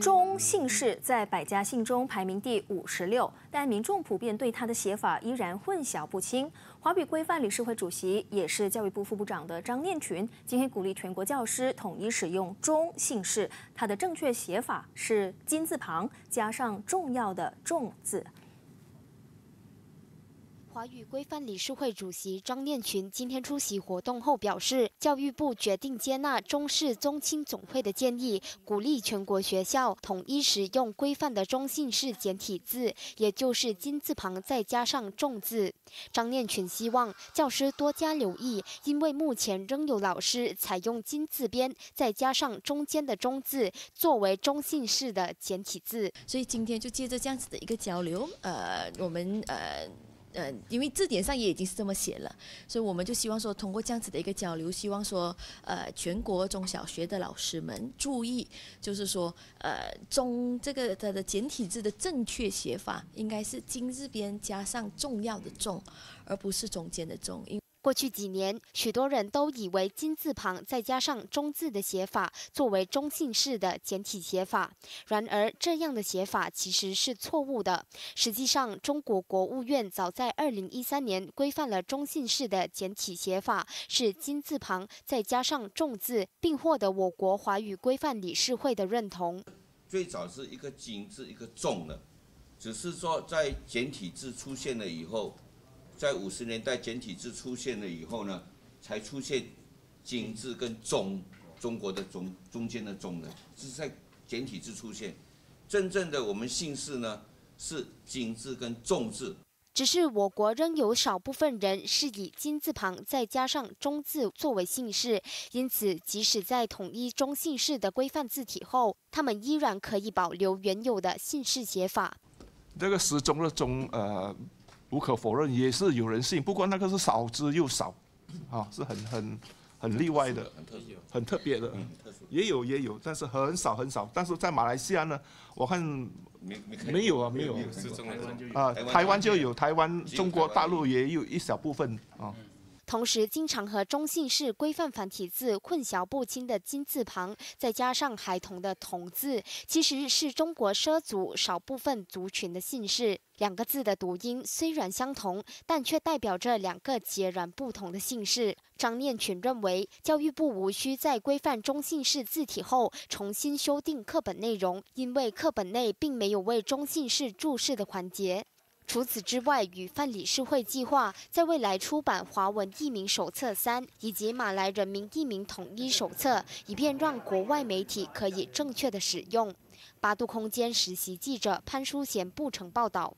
中姓氏在百家姓中排名第五十六，但民众普遍对它的写法依然混淆不清。华语规范理事会主席也是教育部副部长的张念群，今天鼓励全国教师统一使用中姓氏，它的正确写法是金字旁加上重要的重字。华语规范理事会主席张念群今天出席活动后表示，教育部决定接纳中式宗亲总会的建议，鼓励全国学校统一使用规范的中性式简体字，也就是金字旁再加上重字。张念群希望教师多加留意，因为目前仍有老师采用金字边再加上中间的中字作为中性式的简体字，所以今天就借着这样子的一个交流，呃，我们呃。嗯，因为字典上也已经是这么写了，所以我们就希望说，通过这样子的一个交流，希望说，呃，全国中小学的老师们注意，就是说，呃，中这个它的简体字的正确写法应该是金字边加上重要的重，而不是中间的重，因。过去几年，许多人都以为金字旁再加上中字的写法作为中性式的简体写法。然而，这样的写法其实是错误的。实际上，中国国务院早在二零一三年规范了中性式的简体写法是金字旁再加上重字，并获得我国华语规范理事会的认同。最早是一个金字一个重的，只是说在简体字出现了以后。在五十年代简体字出现了以后呢，才出现金字跟中，中国的中中间的中呢，是在简体字出现。真正的我们姓氏呢是金字跟重字。只是我国仍有少部分人是以金字旁再加上中字作为姓氏，因此即使在统一中姓氏的规范字体后，他们依然可以保留原有的姓氏写法。这个时钟的钟，呃。无可否认，也是有人信，不过那个是少之又少，啊，是很很很例外的，很特别的，也有也有，但是很少很少。但是在马来西亚呢，我看没没有啊，没有，啊，台湾就有，台湾中国大陆也有一小部分啊。同时，经常和中性式规范繁体字混淆不清的金字旁，再加上孩童的童字，其实是中国畲族少部分族群的姓氏。两个字的读音虽然相同，但却代表着两个截然不同的姓氏。张念群认为，教育部无需在规范中性式字体后重新修订课本内容，因为课本内并没有为中性式注释的环节。除此之外，与范理事会计划在未来出版华文译名手册三以及马来人民译名统一手册，以便让国外媒体可以正确的使用。八度空间实习记者潘淑贤不成报道。